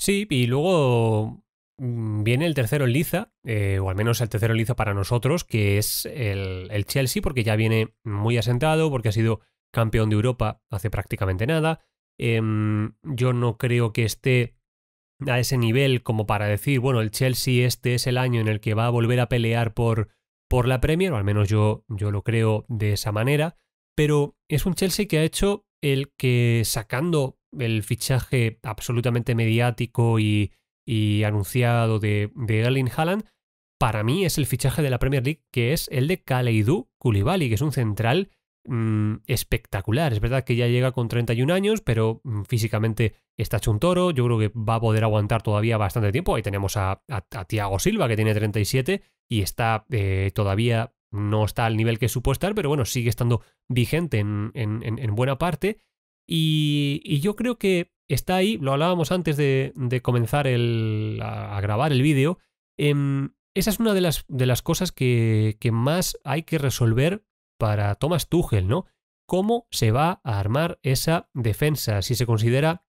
Sí, y luego mm, viene el tercero en liza, eh, o al menos el tercero en liza para nosotros, que es el, el, Chelsea, porque ya viene muy asentado, porque ha sido campeón de Europa hace prácticamente nada. Em, yo no creo que esté a ese nivel como para decir, bueno, el Chelsea este es el año en el que va a volver a pelear por, por la Premier, o al menos yo, yo lo creo de esa manera, pero es un Chelsea que ha hecho el que sacando el fichaje absolutamente mediático y, anunciado de, de Erling Haaland, para mí es el fichaje de la Premier League, que es el de Kaleidou Koulibaly, que es un central Mm, espectacular. Es verdad que ya llega con 31 años, pero mm, físicamente está hecho un toro. Yo creo que va a poder aguantar todavía bastante tiempo. Ahí tenemos a, a, Tiago Silva, que tiene 37 y está eh, todavía no está al nivel que supo estar, pero bueno, sigue estando vigente en, en, buena parte. Y, yo creo que está ahí, lo hablábamos antes de, comenzar el, a, grabar el vídeo. Em, esa es una de las, de las cosas que, que, más hay que resolver para Thomas Tuchel, ¿no? ¿Cómo se va a armar esa defensa? Si se considera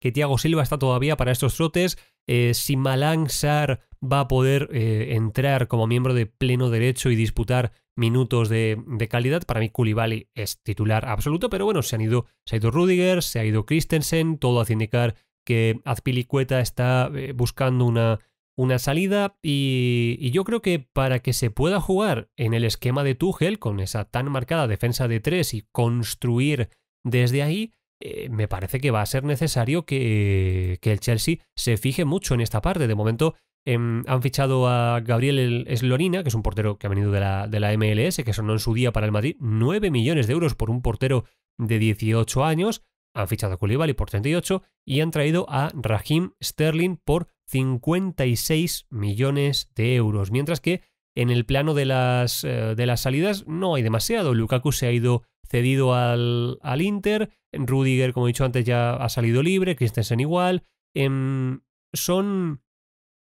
que Thiago Silva está todavía para estos trotes, eh, si Malang Sar va a poder eh, entrar como miembro de pleno derecho y disputar minutos de, calidad. Para mí, Koulibaly es titular absoluto, pero bueno, se han ido, se ha ido Rudiger, se ha ido Christensen, todo hace indicar que Azpilicueta está eh, buscando una una salida y, yo creo que para que se pueda jugar en el esquema de Tuchel con esa tan marcada defensa de tres y construir desde ahí, eh, me parece que va a ser necesario que, el Chelsea se fije mucho en esta parte. De momento em, han fichado a Gabriel Eslorina, que es un portero que ha venido de la, de la MLS, que sonó en su día para el Madrid, 9 millones de euros por un portero de 18 años. Han fichado a Koulibaly por 38 y han traído a Raheem Sterling por 56 millones de euros. Mientras que en el plano de las, eh, de las salidas no hay demasiado. Lukaku se ha ido cedido al, al, Inter. Rudiger, como he dicho antes, ya ha salido libre. Christensen igual. Em, son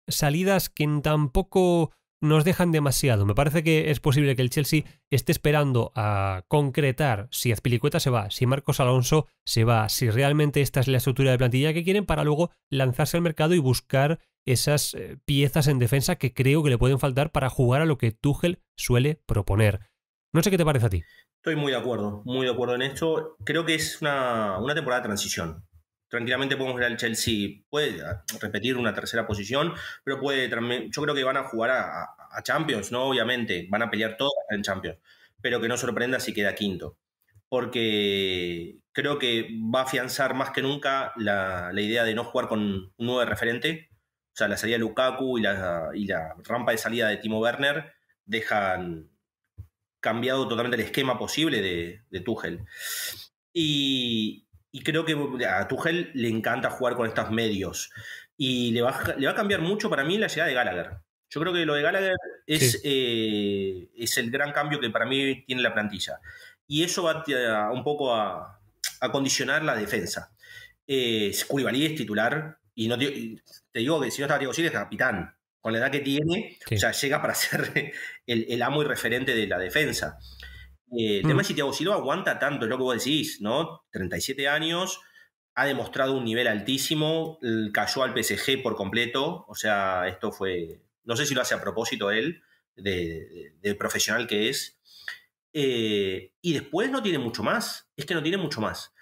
salidas que tampoco nos dejan demasiado. Me parece que es posible que el Chelsea esté esperando a concretar si Azpilicueta se va, si Marcos Alonso se va, si realmente esta es la estructura de plantilla que quieren para luego lanzarse al mercado y buscar esas eh, piezas en defensa que creo que le pueden faltar para jugar a lo que Tuchel suele proponer. No sé qué te parece a ti. Estoy muy de acuerdo, muy de acuerdo en esto. Creo que es una, una temporada de transición tranquilamente podemos ver al Chelsea, puede repetir una tercera posición, pero puede yo creo que van a jugar a, Champions, ¿no? Obviamente, van a pelear todos en Champions, pero que no sorprenda si queda quinto, porque creo que va a afianzar más que nunca la, idea de no jugar con un nuevo referente, o sea, la salida de Lukaku y la, y la rampa de salida de Timo Werner dejan cambiado totalmente el esquema posible de, de Tuchel. Y, y creo que a Tuchel le encanta jugar con estos medios. Y le va, a, le va a cambiar mucho para mí la llegada de Gallagher. Yo creo que lo de Gallagher es, eh, es el gran cambio que para mí tiene la plantilla. Y eso va a, un poco a, a, condicionar la defensa. Eh, es titular. Y no te, digo que si no está Diego Silva es capitán. Con la edad que tiene, o sea, llega para ser el, el amo y referente de la defensa. Eh, el tema es mm. si Thiago Silva aguanta tanto, es lo que vos decís, ¿no? 37 años, ha demostrado un nivel altísimo, cayó al PSG por completo, o sea, esto fue, no sé si lo hace a propósito él, de, profesional que es. Eh, y después no tiene mucho más, es que no tiene mucho más.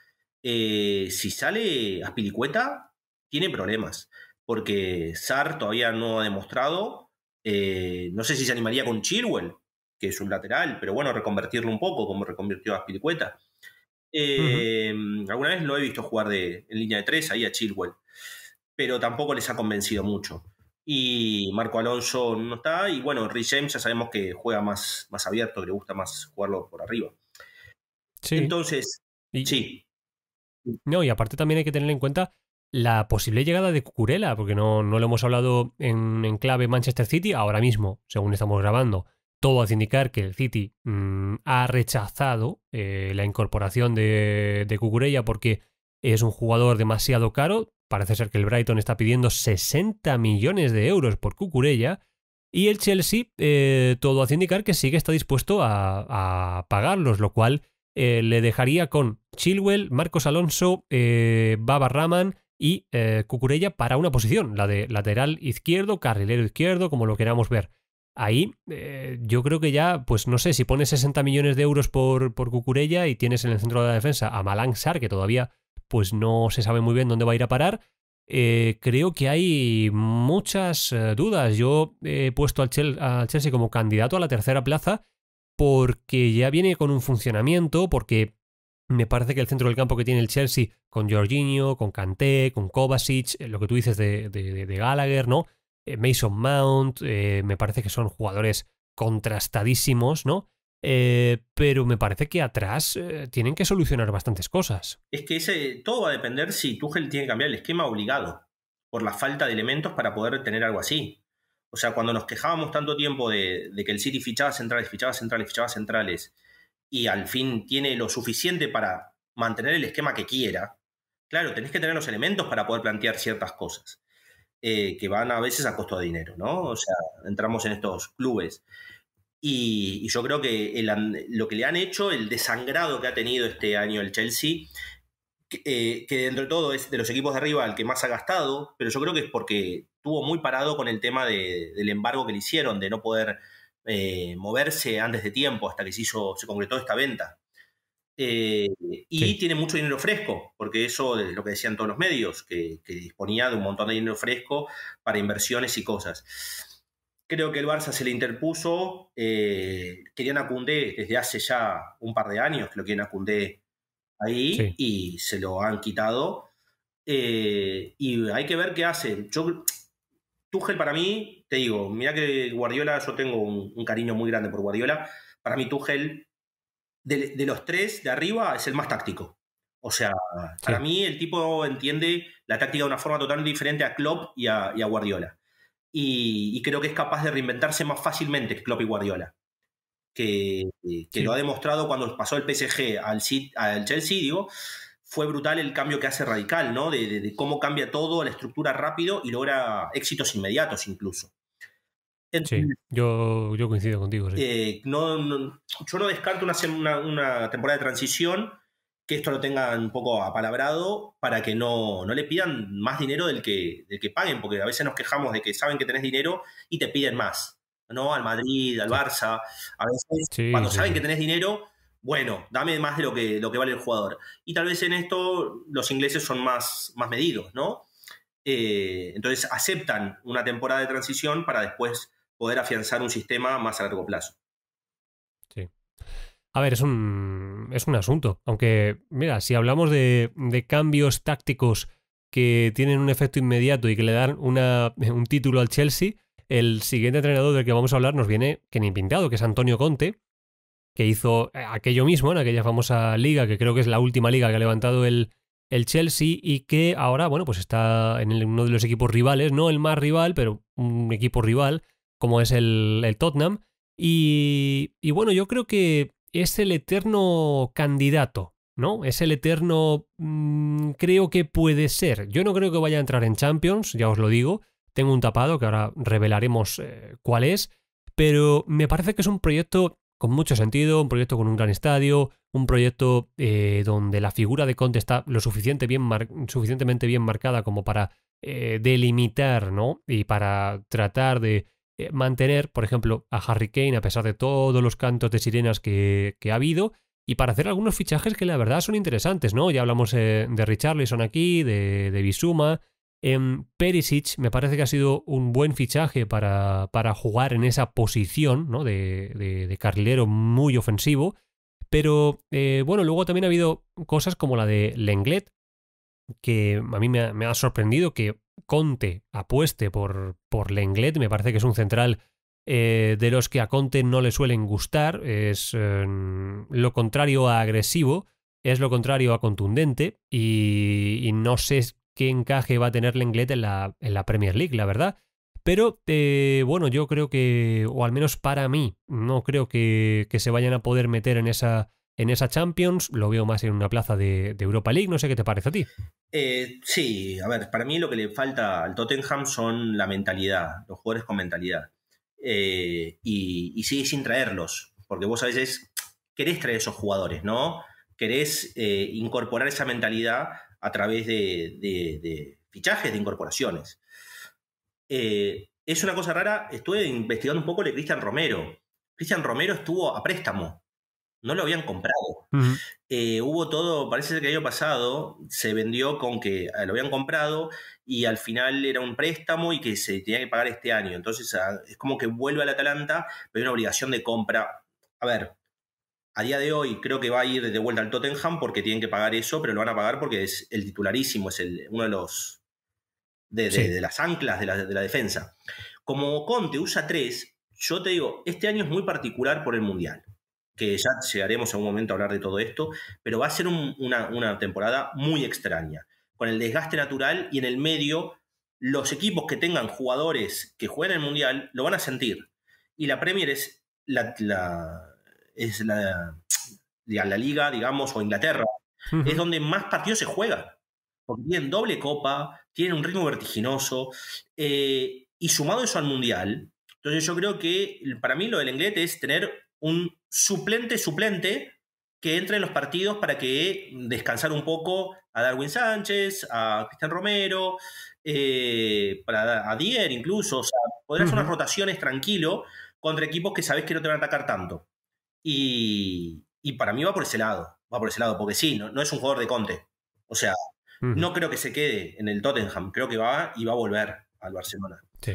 Eh, si sale a Pilicueta, tiene problemas, porque Sar todavía no ha demostrado, no sé si se animaría con Chirwell, que es un lateral, pero bueno, reconvertirlo un poco, como reconvirtió a Spilicueta. Eh, alguna vez lo he visto jugar de, en línea de tres ahí a Chilwell, pero tampoco les ha convencido mucho. Y Marco Alonso no está, y bueno, Rich James ya sabemos que juega más, más abierto, que le gusta más jugarlo por arriba. Sí. Entonces, sí. No, y aparte también hay que tener en cuenta la posible llegada de Cucurella, porque no, no lo hemos hablado en, en clave Manchester City ahora mismo, según estamos grabando todo hace indicar que el City mm, ha rechazado eh, la incorporación de, de Cucurella porque es un jugador demasiado caro. Parece ser que el Brighton está pidiendo 60 millones de euros por Cucurella. Y el Chelsea, eh, todo hace indicar que sí que está dispuesto a, pagarlos, lo cual eh, le dejaría con Chilwell, Marcos Alonso, Baba Raman y Cucurella para una posición, la de lateral izquierdo, carrilero izquierdo, como lo queramos ver. Ahí eh, yo creo que ya, pues no sé, si pones 60 millones de euros por, por Cucurella y tienes en el centro de la defensa a Malang Sar, que todavía pues no se sabe muy bien dónde va a ir a parar, eh, creo que hay muchas dudas. Yo he puesto al, Chelsea como candidato a la tercera plaza porque ya viene con un funcionamiento, porque me parece que el centro del campo que tiene el Chelsea con Jorginho, con Kanté, con Kovacic, eh, lo que tú dices de, Gallagher, ¿no? Eh, Mason Mount, eh, me parece que son jugadores contrastadísimos, ¿no? pero me parece que atrás tienen que solucionar bastantes cosas. Es que ese, todo va a depender si Tuchel tiene que cambiar el esquema obligado por la falta de elementos para poder tener algo así. O sea, cuando nos quejábamos tanto tiempo de, de que el City fichaba centrales, fichaba centrales, fichaba centrales, y al fin tiene lo suficiente para mantener el esquema que quiera, claro, tenés que tener los elementos para poder plantear ciertas cosas, eh, que van a veces a costo de dinero, ¿no? O sea, entramos en estos clubes. Y, yo creo que lo que le han hecho, el desangrado que ha tenido este año el Chelsea, que, eh, dentro de todo es de los equipos de arriba el que más ha gastado, pero yo creo que es porque estuvo muy parado con el tema del embargo que le hicieron, de no poder eh, moverse antes de tiempo hasta que se, hizo, se concretó esta venta. Eh, y tiene mucho dinero fresco, porque eso es lo que decían todos los medios, que, disponía de un montón de dinero fresco para inversiones y cosas. Creo que el Barça se le interpuso, eh, querían a desde hace ya un par de años, que lo quieren a ahí y se lo han quitado. y hay que ver qué hacen. Yo Tuchel para mí, te digo, mira que Guardiola, yo tengo un, cariño muy grande por Guardiola. Para mí Tuchel, de, los tres de arriba, es el más táctico. O sea, para mí el tipo entiende la táctica de una forma totalmente diferente a Klopp y a, Guardiola. Y, creo que es capaz de reinventarse más fácilmente que Klopp y Guardiola. Que, lo ha demostrado cuando pasó el PSG al, al Chelsea, digo, fue brutal el cambio que hace Radical, ¿no? De, cómo cambia todo, la estructura rápido y logra éxitos inmediatos incluso. Sí, yo, yo, coincido contigo. Eh, no, yo no descarto una, una, temporada de transición que esto lo tengan un poco apalabrado para que no, no le pidan más dinero del que, del que paguen, porque a veces nos quejamos de que saben que tenés dinero y te piden más. ¿no? Al Madrid, al Barça. A veces, cuando saben que tenés dinero, bueno, dame más de lo que, lo que vale el jugador. Y tal vez en esto los ingleses son más, más medidos, ¿no? Eh, entonces aceptan una temporada de transición para después poder afianzar un sistema más a largo plazo. Sí. A ver, es un, es un asunto. Aunque, mira, si hablamos de, cambios tácticos que tienen un efecto inmediato y que le dan una, un título al Chelsea, el siguiente entrenador del que vamos a hablar nos viene que ni pintado, que es Antonio Conte, que hizo aquello mismo en aquella famosa liga, que creo que es la última liga que ha levantado el, el Chelsea y que ahora, bueno, pues está en uno de los equipos rivales, no el más rival, pero un equipo rival, como es el, el Tottenham. Y, y, bueno, yo creo que es el eterno candidato, ¿no? Es el eterno... Mm, creo que puede ser. Yo no creo que vaya a entrar en Champions, ya os lo digo. Tengo un tapado que ahora revelaremos eh, cuál es. Pero me parece que es un proyecto con mucho sentido, un proyecto con un gran estadio, un proyecto eh, donde la figura de Conte está lo suficiente bien suficientemente bien marcada como para eh, delimitar, ¿no? Y para tratar de mantener, por ejemplo, a Harry Kane a pesar de todos los cantos de sirenas que, ha habido y para hacer algunos fichajes que la verdad son interesantes, ¿no? Ya hablamos de Richarlison aquí, de, de Bisuma, en Perisic me parece que ha sido un buen fichaje para, jugar en esa posición ¿no? de, de, carrilero muy ofensivo. Pero eh, bueno, luego también ha habido cosas como la de Lenglet, que a mí me ha, sorprendido que Conte apueste por, por Lenglet. Me parece que es un central eh, de los que a Conte no le suelen gustar. Es eh, lo contrario a agresivo, es lo contrario a contundente. Y, y no sé qué encaje va a tener Lenglet en la, en la Premier League, la verdad. Pero eh, bueno, yo creo que, o al menos para mí, no creo que, se vayan a poder meter en esa, en esa Champions. Lo veo más en una plaza de, Europa League. No sé qué te parece a ti. Eh, sí, a ver, para mí lo que le falta al Tottenham son la mentalidad, los jugadores con mentalidad. Eh, y, y sigue sin traerlos, porque vos a veces querés traer esos jugadores, ¿no? Querés incorporar esa mentalidad a través de, fichajes, de incorporaciones. Eh, es una cosa rara, estuve investigando un poco de Cristian Romero. Cristian Romero estuvo a préstamo no lo habían comprado. Eh, hubo todo, parece que el año pasado se vendió con que eh, lo habían comprado y al final era un préstamo y que se tenía que pagar este año. Entonces ah, es como que vuelve al Atalanta, pero hay una obligación de compra. A ver, a día de hoy creo que va a ir de vuelta al Tottenham porque tienen que pagar eso, pero lo van a pagar porque es el titularísimo, es el, uno de los de, las anclas de la, de la defensa. Como Conte usa tres, yo te digo, este año es muy particular por el Mundial que ya llegaremos a un momento a hablar de todo esto, pero va a ser una, temporada muy extraña, con el desgaste natural y en el medio los equipos que tengan jugadores que jueguen el Mundial lo van a sentir. Y la Premier es la, es la, la, liga, digamos, o Inglaterra, es donde más partidos se juegan. Porque tienen doble copa, tienen un ritmo vertiginoso, eh, y sumado eso al Mundial, entonces yo creo que para mí lo del Inglete es tener un suplente suplente que entre en los partidos para que descansar un poco a Darwin Sánchez, a Cristian Romero, eh, para a Dier incluso. O sea, poder hacer unas rotaciones tranquilo contra equipos que sabes que no te van a atacar tanto. Y, para mí va por ese lado, va por ese lado, porque sí, no, no es un jugador de Conte. O sea, no creo que se quede en el Tottenham, creo que va y va a volver al Barcelona. Sí.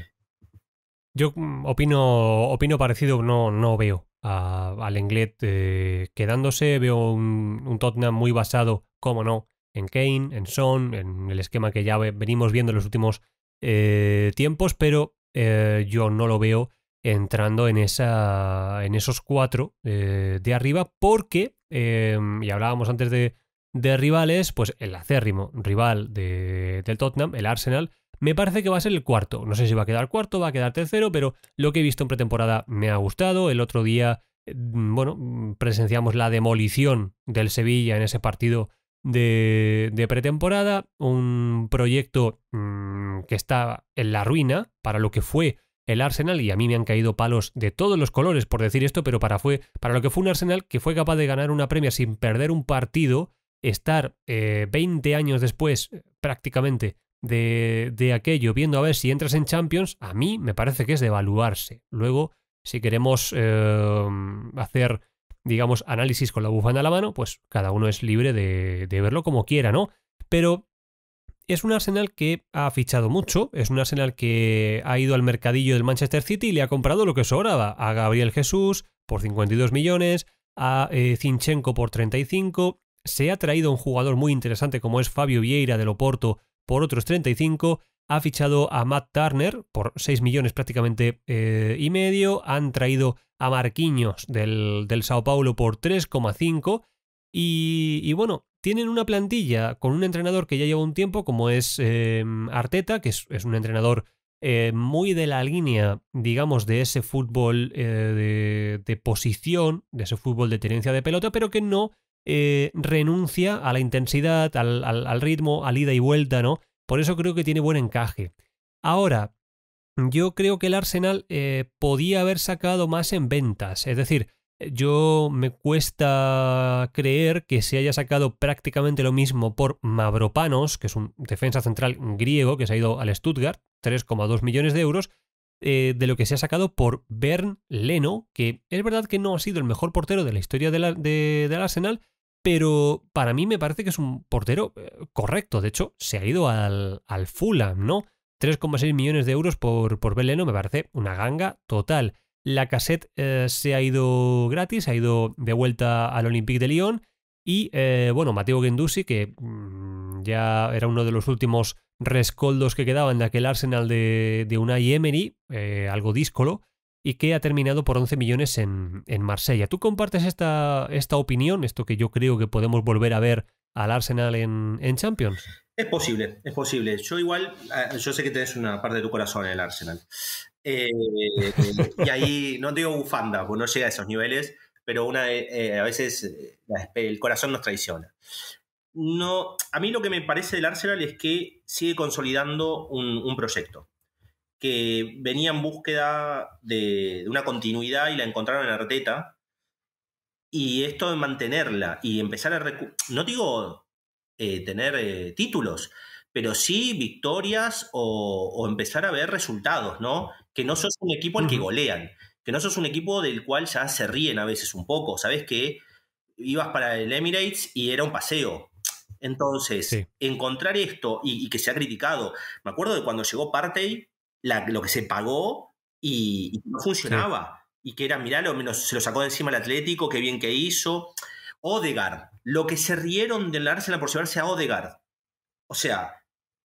Yo mm, opino, opino parecido, no, no veo al Englet eh, quedándose. Veo un, Tottenham muy basado, como no, en Kane, en Son, en el esquema que ya venimos viendo en los últimos eh, tiempos, pero eh, yo no lo veo entrando en, esa, en esos cuatro de arriba porque, y hablábamos antes de, de, rivales, pues el acérrimo rival de, del Tottenham, el Arsenal, me parece que va a ser el cuarto. No sé si va a quedar cuarto, va a quedar tercero, pero lo que he visto en pretemporada me ha gustado. El otro día, mm, bueno, presenciamos la demolición del Sevilla en ese partido de, pretemporada. Un proyecto mm, que está en la ruina para lo que fue el Arsenal y a mí me han caído palos de todos los colores por decir esto, pero para, fue, para lo que fue un Arsenal que fue capaz de ganar una premia sin perder un partido, estar 20 eh, años después prácticamente de, aquello, viendo a ver si entras en Champions, a mí me parece que es de evaluarse. Luego, si queremos eh, hacer, digamos, análisis con la bufanda a la mano, pues cada uno es libre de, verlo como quiera, ¿no? Pero es un Arsenal que ha fichado mucho, es un Arsenal que ha ido al mercadillo del Manchester City y le ha comprado lo que sobraba a Gabriel Jesús por 52 millones, a eh, Zinchenko por 35, se ha traído un jugador muy interesante como es Fabio Vieira del Oporto por otros 35. Ha fichado a Matt Turner por 6 millones prácticamente eh, y medio. Han traído a Marquinhos del, del Sao Paulo por 3,5. Y, bueno, tienen una plantilla con un entrenador que ya lleva un tiempo, como es em, Arteta, que es, un entrenador eh, muy de la línea, digamos, de ese fútbol eh, de, posición, de ese fútbol de tenencia de pelota, pero que no eh, renuncia a la intensidad, al, ritmo, al ida y vuelta, ¿no? Por eso creo que tiene buen encaje. Ahora, yo creo que el Arsenal eh, podía haber sacado más en ventas. Es decir, yo me cuesta creer que se haya sacado prácticamente lo mismo por Mavropanos, que es un defensa central griego que se ha ido al Stuttgart, 3,2 millones de euros, eh, de lo que se ha sacado por Bern Leno, que es verdad que no ha sido el mejor portero de la historia del Arsenal, pero para mí me parece que es un portero eh, correcto. De hecho, se ha ido al, al Fulham, ¿no? 3,6 millones de euros por, por Beleno me parece una ganga total. La cassette eh, se ha ido gratis, ha ido de vuelta al Olympique de Lyon. Y eh, bueno, Mateo Gendusi, que mm, ya era uno de los últimos rescoldos que quedaban de aquel Arsenal de, de Unai Emery, algo díscolo, y que ha terminado por 11 millones en, en Marsella. ¿Tú compartes esta, esta opinión, esto que yo creo que podemos volver a ver al Arsenal en, Champions? Es posible, es posible. Yo igual, ah, yo sé que tenés una parte de tu corazón en el Arsenal. Eh, y ahí, no digo bufanda, porque no llega a esos niveles, pero una, eh, a veces eh, el corazón nos traiciona. No, a mí lo que me parece del Arsenal es que sigue consolidando un proyecto que venía en búsqueda de, una continuidad y la encontraron en Arteta. Y esto de mantenerla y empezar a... No digo eh, tener eh, títulos, pero sí victorias o, empezar a ver resultados, ¿no? Que no sos un equipo al que golean, que no sos un equipo del cual ya se ríen a veces un poco, ¿sabes? Que ibas para el Emirates y era un paseo. Entonces, encontrar esto y, que se ha criticado. Me acuerdo de cuando llegó Partey, lo que se pagó y, no funcionaba. Y que era, mirá, lo menos se lo sacó de encima el Atlético, qué bien que hizo. Odegaard, lo que se rieron del Arsenal por llevarse a Odegaard. O sea,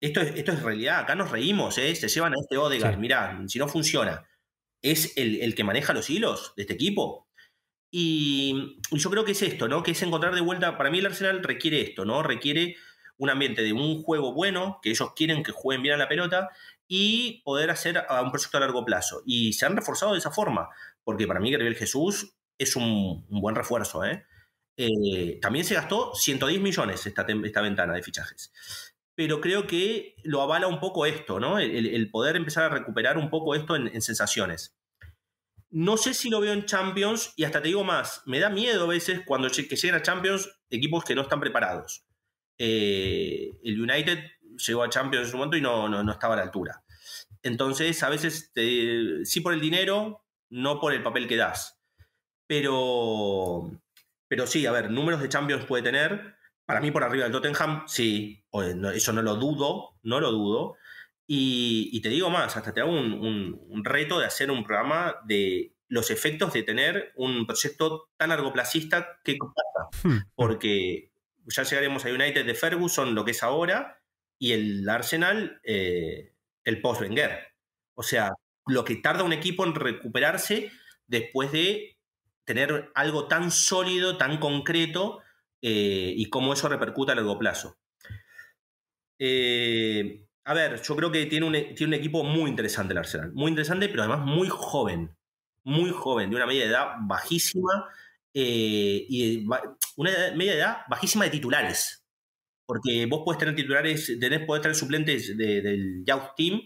esto es, esto es realidad, acá nos reímos, ¿eh? se llevan a este Odegaard, mirá, si no funciona, es el, el, que maneja los hilos de este equipo. Y, yo creo que es esto, ¿no? Que es encontrar de vuelta, para mí el Arsenal requiere esto, ¿no? Requiere un ambiente de un juego bueno, que ellos quieren que jueguen bien a la pelota y poder hacer un proyecto a largo plazo. Y se han reforzado de esa forma, porque para mí Gabriel Jesús es un, buen refuerzo, ¿eh? ¿eh? también se gastó 110 millones esta, esta ventana de fichajes. Pero creo que lo avala un poco esto, ¿no? El, poder empezar a recuperar un poco esto en sensaciones. No sé si lo veo en Champions y hasta te digo más, me da miedo a veces cuando que lleguen a Champions equipos que no están preparados. Eh, el United llegó a Champions en su momento y no, no, estaba a la altura. Entonces, a veces, sí por el dinero, no por el papel que das. Pero, pero sí, a ver, números de Champions puede tener. Para mí, por arriba del Tottenham, sí, eso no lo dudo, no lo dudo. Y, te digo más, hasta te hago un, reto de hacer un programa de los efectos de tener un proyecto tan largoplacista que pasa. Hmm. Porque ya llegaremos a United de Ferguson, lo que es ahora, y el Arsenal, eh, el post-Wenger. O sea, lo que tarda un equipo en recuperarse después de tener algo tan sólido, tan concreto, eh, y cómo eso repercuta a largo plazo. Eh, a ver, yo creo que tiene un, tiene un equipo muy interesante el Arsenal. Muy interesante, pero además muy joven. Muy joven, de una media de edad bajísima. Y una media de edad bajísima de titulares. Porque vos puedes tener titulares, tenés, podés tener suplentes del Youth Team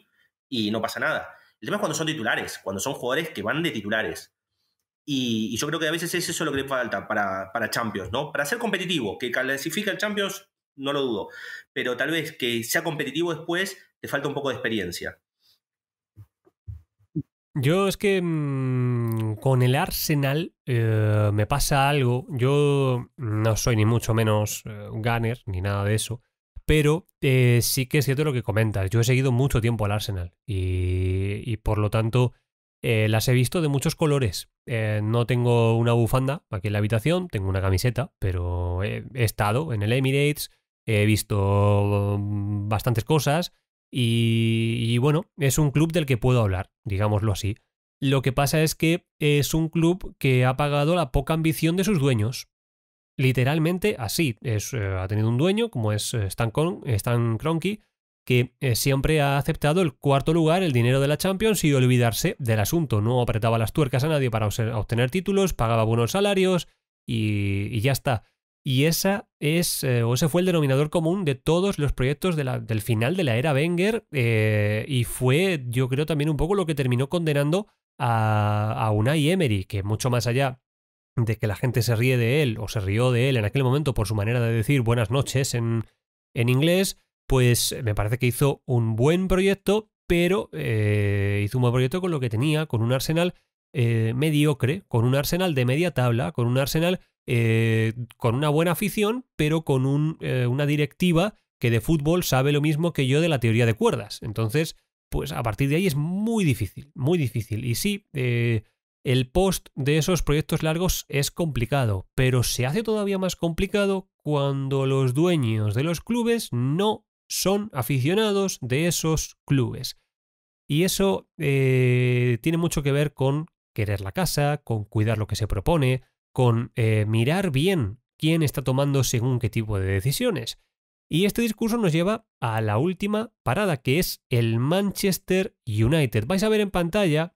y no pasa nada. El tema es cuando son titulares, cuando son jugadores que van de titulares. Y, yo creo que a veces es eso lo que le falta para, para Champions, ¿no? Para ser competitivo, que clasifica el Champions no lo dudo. Pero tal vez que sea competitivo después, te falta un poco de experiencia. Yo es que mm, con el Arsenal eh, me pasa algo. Yo no soy ni mucho menos uh, gunner ni nada de eso. Pero eh, sí que es cierto lo que comentas. Yo he seguido mucho tiempo al Arsenal y, por lo tanto las he visto de muchos colores. no tengo una bufanda aquí en la habitación, tengo una camiseta, pero he estado en el Emirates, he visto mm, bastantes cosas y, bueno, es un club del que puedo hablar, digámoslo así. Lo que pasa es que es un club que ha pagado la poca ambición de sus dueños. Literalmente así. Es, eh, ha tenido un dueño, como es eh, Stan, Stan Kroenke, que eh, siempre ha aceptado el cuarto lugar, el dinero de la Champions, y olvidarse del asunto. No apretaba las tuercas a nadie para obtener títulos, pagaba buenos salarios y ya está. Y esa es, eh, o ese fue el denominador común de todos los proyectos del final de la era Wenger eh, y fue, yo creo, también un poco lo que terminó condenando a, a Unai Emery, que mucho más allá de que la gente se ríe de él o se rió de él en aquel momento por su manera de decir buenas noches en, en inglés, pues me parece que hizo un buen proyecto, pero eh, hizo un buen proyecto con lo que tenía, con un arsenal mediocre, con un arsenal de media tabla, con un arsenal eh, con una buena afición, pero con eh, una directiva que de fútbol sabe lo mismo que yo de la teoría de cuerdas. Entonces, pues a partir de ahí es muy difícil, muy difícil. Y sí, eh, el post de esos proyectos largos es complicado, pero se hace todavía más complicado cuando los dueños de los clubes no son aficionados de esos clubes. Y eso tiene mucho que ver con querer la casa, con cuidar lo que se propone, con eh, mirar bien quién está tomando según qué tipo de decisiones. Y este discurso nos lleva a la última parada, que es el Manchester United. Vais a ver en pantalla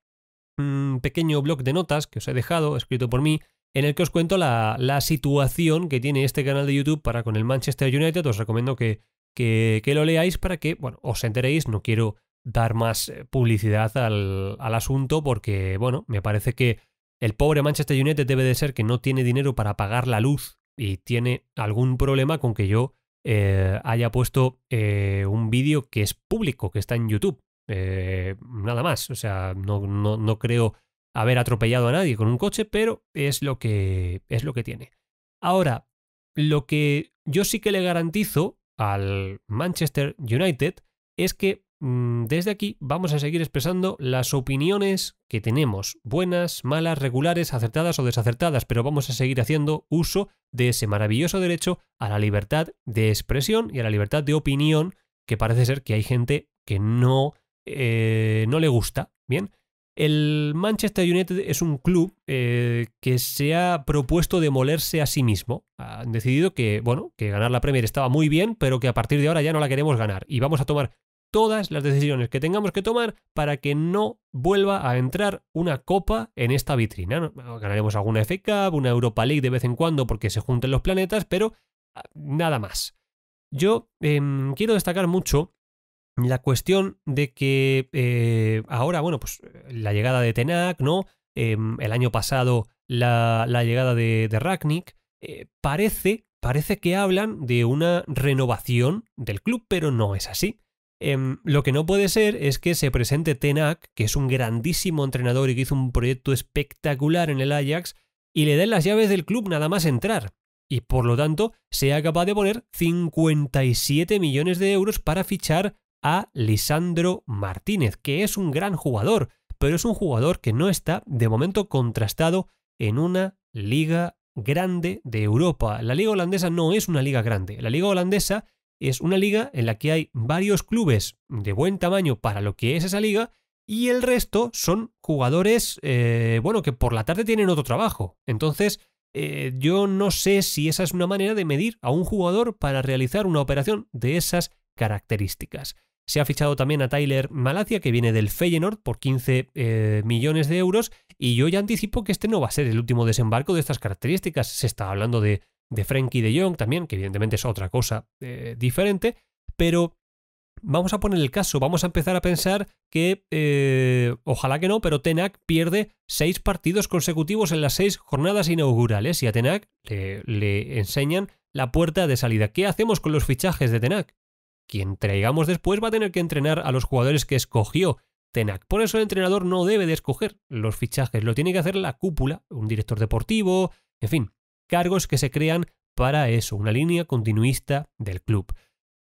un pequeño blog de notas que os he dejado, escrito por mí, en el que os cuento la, situación que tiene este canal de YouTube para con el Manchester United. Os recomiendo que, que, lo leáis para que bueno, os enteréis. No quiero dar más eh, publicidad al, al asunto porque, bueno, me parece que el pobre Manchester United debe de ser que no tiene dinero para pagar la luz y tiene algún problema con que yo eh, haya puesto eh, un vídeo que es público, que está en YouTube. Eh, nada más. O sea, no, no, no, creo haber atropellado a nadie con un coche, pero es lo que, es lo que tiene. Ahora, lo que yo sí que le garantizo al Manchester United es que desde aquí vamos a seguir expresando las opiniones que tenemos, buenas, malas, regulares, acertadas o desacertadas, pero vamos a seguir haciendo uso de ese maravilloso derecho a la libertad de expresión y a la libertad de opinión que parece ser que hay gente que no, eh, no le gusta. Bien, el Manchester United es un club eh, que se ha propuesto demolerse a sí mismo. Han decidido que, bueno, que ganar la Premier estaba muy bien, pero que a partir de ahora ya no la queremos ganar. Y vamos a tomar todas las decisiones que tengamos que tomar para que no vuelva a entrar una copa en esta vitrina. Ganaremos alguna FA Cup, una Europa League de vez en cuando porque se junten los planetas, pero ah, nada más. Yo em, quiero destacar mucho la cuestión de que eh, ahora, bueno, pues la llegada de Tenac, ¿no? Em, el año pasado la, llegada de, de Ragnick, eh, parece, parece que hablan de una renovación del club, pero no es así. Em, lo que no puede ser es que se presente Tenac, que es un grandísimo entrenador y que hizo un proyecto espectacular en el Ajax, y le den las llaves del club nada más entrar. Y por lo tanto, sea capaz de poner 57 millones de euros para fichar a Lisandro Martínez, que es un gran jugador, pero es un jugador que no está de momento contrastado en una liga grande de Europa. La liga holandesa no es una liga grande. La liga holandesa es una liga en la que hay varios clubes de buen tamaño para lo que es esa liga y el resto son jugadores, eh, bueno, que por la tarde tienen otro trabajo. Entonces, eh, yo no sé si esa es una manera de medir a un jugador para realizar una operación de esas características. Se ha fichado también a Tyler Malacia, que viene del Feyenoord, por 15 eh, millones de euros, y yo ya anticipo que este no va a ser el último desembarco de estas características. Se está hablando de de Frankie de Jong también, que evidentemente es otra cosa eh, diferente, pero vamos a poner el caso, vamos a empezar a pensar que, eh, ojalá que no, pero Tenac pierde seis partidos consecutivos en las seis jornadas inaugurales y a Tenac le, le enseñan la puerta de salida. ¿Qué hacemos con los fichajes de Tenac? Quien traigamos después va a tener que entrenar a los jugadores que escogió Tenac. Por eso el entrenador no debe de escoger los fichajes, lo tiene que hacer la cúpula, un director deportivo, en fin, cargos que se crean para eso, una línea continuista del club.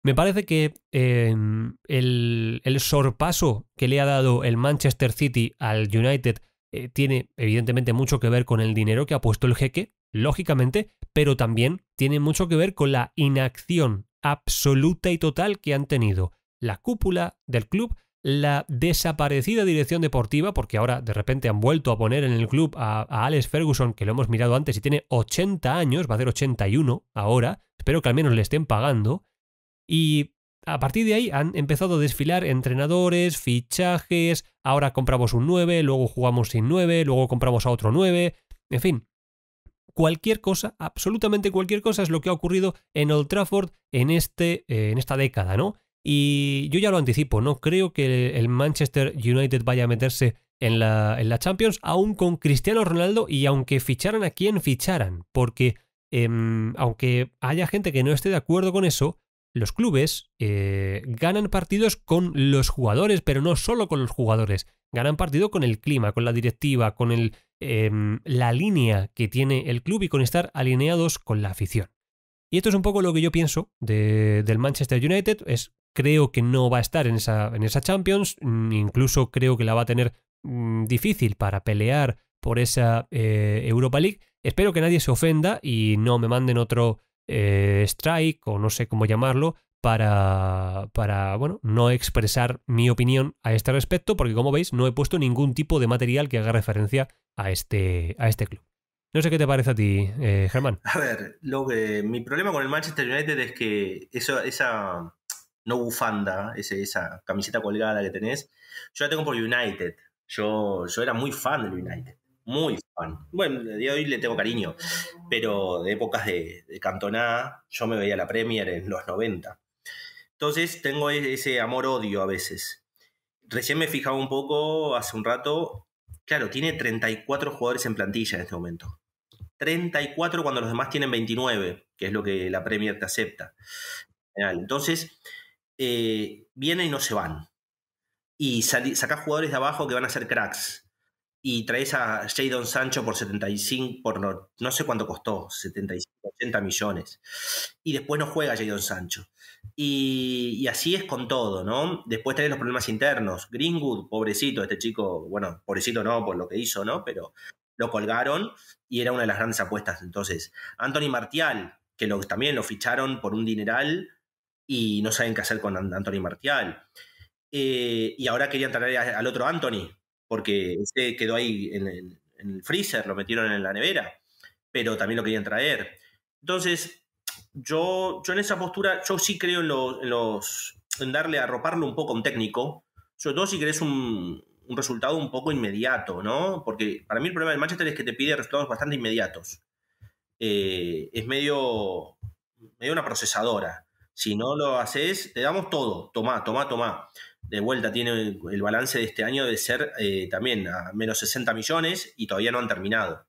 Me parece que em, el, sorpaso que le ha dado el Manchester City al United eh, tiene evidentemente mucho que ver con el dinero que ha puesto el jeque, lógicamente, pero también tiene mucho que ver con la inacción absoluta y total que han tenido la cúpula del club la desaparecida dirección deportiva, porque ahora de repente han vuelto a poner en el club a, Alex Ferguson, que lo hemos mirado antes y tiene 80 años, va a ser 81 ahora, espero que al menos le estén pagando, y a partir de ahí han empezado a desfilar entrenadores, fichajes, ahora compramos un 9, luego jugamos sin 9, luego compramos a otro 9, en fin. Cualquier cosa, absolutamente cualquier cosa es lo que ha ocurrido en Old Trafford en, este, eh, en esta década, ¿no? Y yo ya lo anticipo, no creo que el Manchester United vaya a meterse en la, en la Champions, aún con Cristiano Ronaldo y aunque ficharan a quien ficharan, porque em, aunque haya gente que no esté de acuerdo con eso, los clubes eh, ganan partidos con los jugadores, pero no solo con los jugadores, ganan partido con el clima, con la directiva, con el, em, la línea que tiene el club y con estar alineados con la afición. Y esto es un poco lo que yo pienso del Manchester United, es creo que no va a estar en esa, en esa Champions, mm, incluso creo que la va a tener mm, difícil para pelear por esa eh, Europa League. Espero que nadie se ofenda y no me manden otro eh, strike o no sé cómo llamarlo para, para, bueno, no expresar mi opinión a este respecto, porque como veis no he puesto ningún tipo de material que haga referencia a este, a este club. No sé qué te parece a ti, eh, Germán. A ver, lo que, mi problema con el Manchester United es que eso, esa, no bufanda, esa camiseta colgada que tenés, yo la tengo por United. Yo, yo era muy fan del United. Muy fan. Bueno, de hoy le tengo cariño. Pero de épocas de, de Cantona, yo me veía la Premier en los 90. Entonces tengo e-, ese amor-odio a veces. Recién me fijaba un poco hace un rato. Claro, tiene 34 jugadores en plantilla en este momento. 34 cuando los demás tienen 29, que es lo que la Premier te acepta. Entonces, eh, vienen y no se van. Y sacás jugadores de abajo que van a ser cracks. Y traes a Jadon Sancho por 75, por no, sé cuánto costó, 75, 80 millones. Y después no juega Jadon Sancho. Y, así es con todo, ¿no? Después tenés los problemas internos. Greenwood, pobrecito, este chico, bueno, pobrecito no por lo que hizo, ¿no? Pero lo colgaron y era una de las grandes apuestas. Entonces, Anthony Martial, que también lo ficharon por un dineral y no saben qué hacer con Anthony Martial. Eh, y ahora querían traer al otro Anthony, porque ese quedó ahí en el, freezer, lo metieron en la nevera, pero también lo querían traer. Entonces, yo, yo en esa postura, yo sí creo en, los, en darle, arroparlo un poco a un técnico, sobre todo si querés un, un resultado un poco inmediato, ¿no? Porque para mí el problema del Manchester es que te pide resultados bastante inmediatos. Eh, es medio, medio una procesadora. Si no lo haces, te damos todo. Tomá, tomá, tomá. De vuelta tiene el, balance de este año de ser eh, también a menos 60 millones y todavía no han terminado.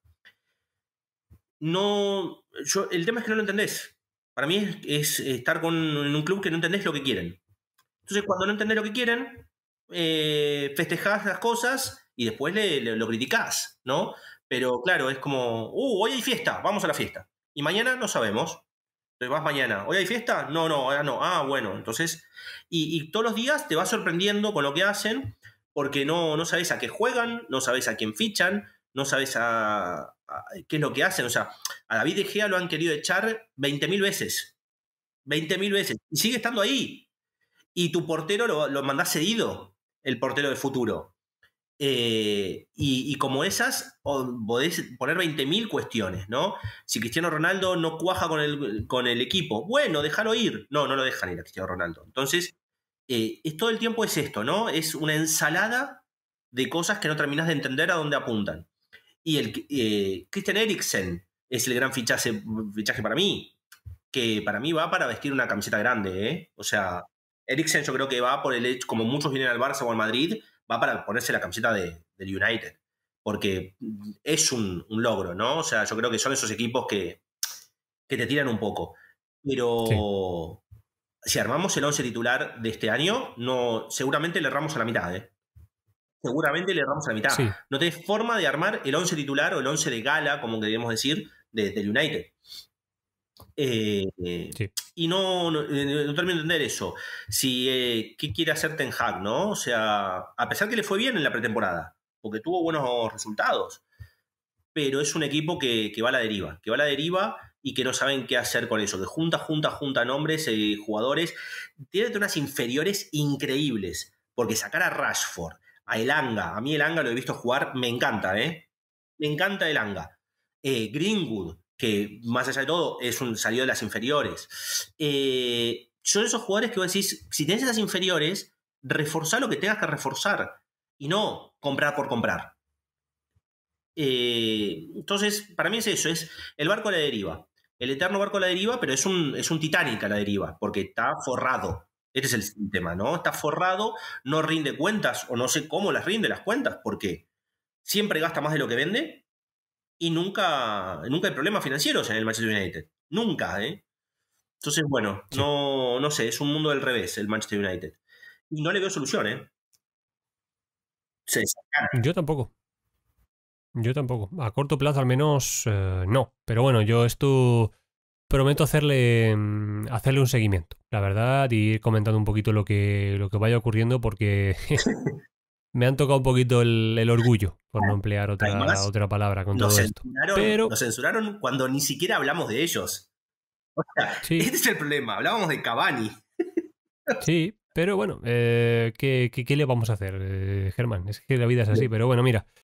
No, yo, el tema es que no lo entendés. Para mí es, estar con, en un club que no entendés lo que quieren. Entonces, cuando no entendés lo que quieren, eh, festejás las cosas y después le, lo criticás, ¿no? Pero claro, es como, uh, hoy hay fiesta, vamos a la fiesta. Y mañana no sabemos. Entonces vas mañana, ¿hoy hay fiesta? No, no, ahora no. Ah, bueno, entonces. Y, todos los días te vas sorprendiendo con lo que hacen, porque no, no sabes a qué juegan, no sabes a quién fichan, no sabes a, qué es lo que hacen. O sea, a David De lo han querido echar 20.000 veces. 20.000 veces. Y sigue estando ahí. Y tu portero lo, lo mandás cedido el portero de futuro. Eh, y, como esas, podés poner 20.000 cuestiones, ¿no? Si Cristiano Ronaldo no cuaja con el, con el equipo, bueno, déjalo ir. No, no lo dejan ir a Cristiano Ronaldo. Entonces, eh, es, todo el tiempo es esto, ¿no? Es una ensalada de cosas que no terminas de entender a dónde apuntan. Y el eh, Christian Eriksen es el gran fichaje, fichaje para mí, que para mí va para vestir una camiseta grande, ¿eh? O sea, Eriksen yo creo que va por el hecho, como muchos vienen al Barça o al Madrid, va para ponerse la camiseta de, del United. Porque es un, logro, ¿no? O sea, yo creo que son esos equipos que, que te tiran un poco. Pero si armamos el 11 titular de este año, no, seguramente le erramos a la mitad, ¿eh? Seguramente le erramos a la mitad. No tenés forma de armar el 11 titular o el 11 de gala, como queríamos decir, del United. Eh, y no, no, eh, no, termino de entender eso. Si, eh, ¿Qué quiere hacer Ten Hag, no? O sea, a pesar que le fue bien en la pretemporada, porque tuvo buenos resultados, pero es un equipo que, va a la deriva, que va a la deriva y que no saben qué hacer con eso, que junta, junta, junta nombres, y jugadores, tiene unas inferiores increíbles, porque sacar a Rashford, a Elanga, a mí Elanga lo he visto jugar, me encanta, ¿eh? Me encanta Elanga. Greenwood, que más allá de todo es un salió de las inferiores. Eh, son esos jugadores que vos decís, si tenés esas inferiores, reforzar lo que tengas que reforzar y no comprar por comprar. Eh, entonces, para mí es eso, es el barco a la deriva. El eterno barco a la deriva, pero es un, es un Titanic a la deriva, porque está forrado. Este es el tema, ¿no? Está forrado, no rinde cuentas, o no sé cómo las rinde las cuentas, porque siempre gasta más de lo que vende, y nunca, nunca hay problemas financieros en el Manchester United. Nunca, ¿eh? Entonces, bueno, no, no sé, es un mundo del revés el Manchester United. Y no le veo solución, ¿eh? Yo tampoco. Yo tampoco. A corto plazo al menos eh, no. Pero bueno, yo esto prometo hacerle, mm, hacerle un seguimiento, la verdad, y ir comentando un poquito lo que, lo que vaya ocurriendo porque me han tocado un poquito el, orgullo, por no emplear otra, otra palabra con todo esto. Pero... Nos censuraron cuando ni siquiera hablamos de ellos. Este es el problema, hablábamos de Cavani. Sí, pero bueno, eh, ¿qué, le vamos a hacer, eh, Germán? Es que la vida es así, pero bueno, mira,